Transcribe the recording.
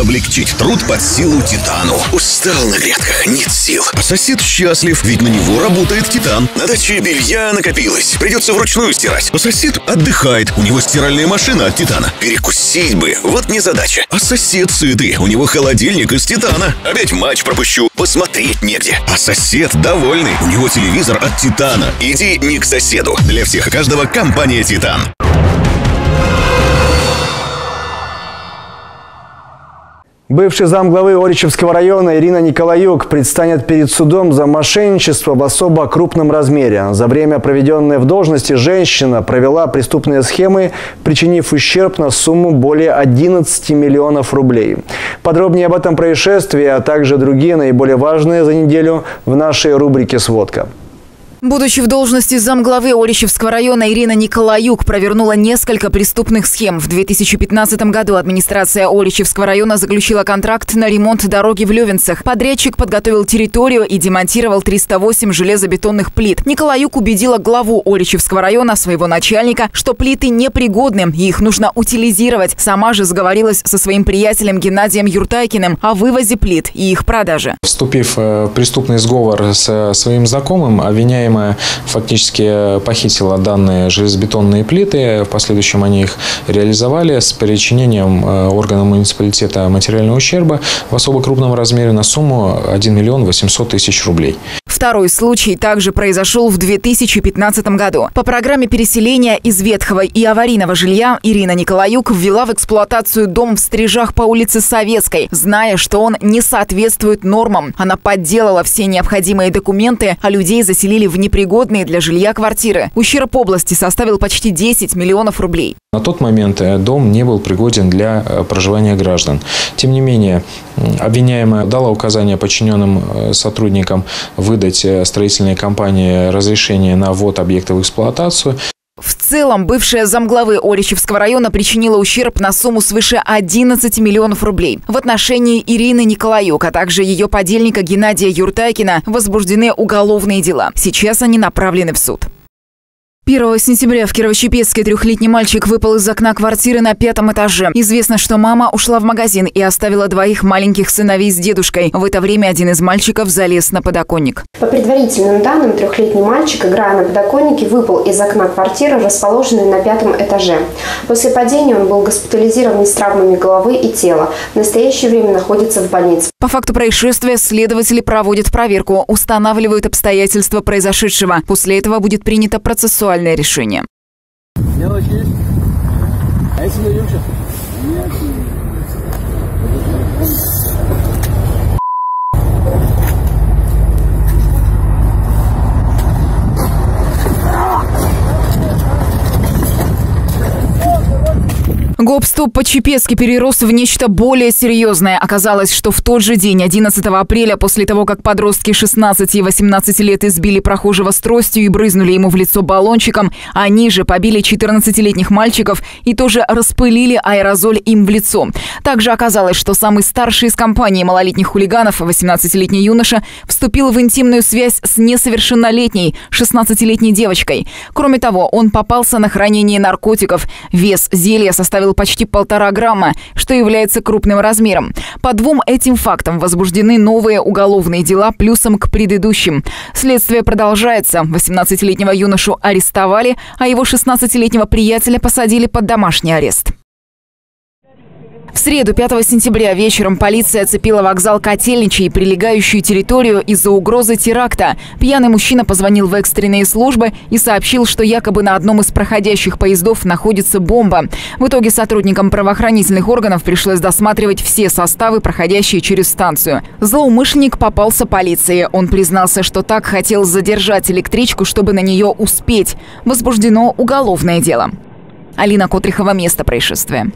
Облегчить труд под силу Титану. Устал на грядках, нет сил. А сосед счастлив, ведь на него работает Титан. На даче белья накопилось, придется вручную стирать. А сосед отдыхает, у него стиральная машина от Титана. Перекусить бы, вот не задача. А сосед сытый, у него холодильник из Титана. Опять матч пропущу, посмотреть негде. А сосед довольный, у него телевизор от Титана. Иди не к соседу. Для всех и каждого компания Титан. Бывший замглавы Оричевского района Ирина Николаюк предстанет перед судом за мошенничество в особо крупном размере. За время, проведенное в должности, женщина провела преступные схемы, причинив ущерб на сумму более 11 миллионов рублей. Подробнее об этом происшествии, а также другие наиболее важные за неделю в нашей рубрике «Сводка». Будучи в должности замглавы Орищевского района, Ирина Николаюк провернула несколько преступных схем. В 2015 году администрация Орищевского района заключила контракт на ремонт дороги в Левенцах. Подрядчик подготовил территорию и демонтировал 308 железобетонных плит. Николаюк убедила главу Орищевского района, своего начальника, что плиты непригодны и их нужно утилизировать. Сама же сговорилась со своим приятелем Геннадием Юртайкиным о вывозе плит и их продаже. Вступив в преступный сговор с своим знакомым, обвиняем Подозреваемая фактически похитила данные железобетонные плиты. В последующем они их реализовали с причинением э, органам муниципалитета материального ущерба в особо крупном размере на сумму 1 миллион 800 тысяч рублей. Второй случай также произошел в 2015 году. По программе переселения из ветхого и аварийного жилья Ирина Николаюк ввела в эксплуатацию дом в Стрижах по улице Советской, зная, что он не соответствует нормам. Она подделала все необходимые документы, а людей заселили в непригодные для жилья квартиры. Ущерб области составил почти 10 миллионов рублей. На тот момент э, дом не был пригоден для э, проживания граждан. Тем не менее, обвиняемая дала указание подчиненным э, сотрудникам выдать строительной компании разрешение на ввод объекта в эксплуатацию. В целом, бывшая замглавы Оричевского района причинила ущерб на сумму свыше 11 миллионов рублей. В отношении Ирины Николаюк, а также ее подельника Геннадия Юртайкина возбуждены уголовные дела. Сейчас они направлены в суд. 1 сентября в Кирово-Чепецке трехлетний мальчик выпал из окна квартиры на пятом этаже. Известно, что мама ушла в магазин и оставила двоих маленьких сыновей с дедушкой. В это время один из мальчиков залез на подоконник. По предварительным данным, трехлетний мальчик, играя на подоконнике, выпал из окна квартиры, расположенной на пятом этаже. После падения он был госпитализирован с травмами головы и тела. В настоящее время находится в больнице. По факту происшествия следователи проводят проверку, устанавливают обстоятельства произошедшего. После этого будет принято процессуальное решение. Есть? А если найдем сейчас? Гоп-стоп по-чепецки перерос в нечто более серьезное. Оказалось, что в тот же день, 11 апреля, после того, как подростки 16 и 18 лет избили прохожего с тростью и брызнули ему в лицо баллончиком, они же побили 14-летних мальчиков и тоже распылили аэрозоль им в лицо. Также оказалось, что самый старший из компании малолетних хулиганов, 18-летний юноша, вступил в интимную связь с несовершеннолетней, 16-летней девочкой. Кроме того, он попался на хранение наркотиков. Вес зелья составил почти полтора грамма, что является крупным размером. По двум этим фактам возбуждены новые уголовные дела плюсом к предыдущим. Следствие продолжается. 18-летнего юношу арестовали, а его 16-летнего приятеля посадили под домашний арест. В среду, 5 сентября, вечером полиция оцепила вокзал Котельничий и прилегающую территорию из-за угрозы теракта. Пьяный мужчина позвонил в экстренные службы и сообщил, что якобы на одном из проходящих поездов находится бомба. В итоге сотрудникам правоохранительных органов пришлось досматривать все составы, проходящие через станцию. Злоумышленник попался полиции. Он признался, что так хотел задержать электричку, чтобы на нее успеть. Возбуждено уголовное дело. Алина Котрихова, место происшествия.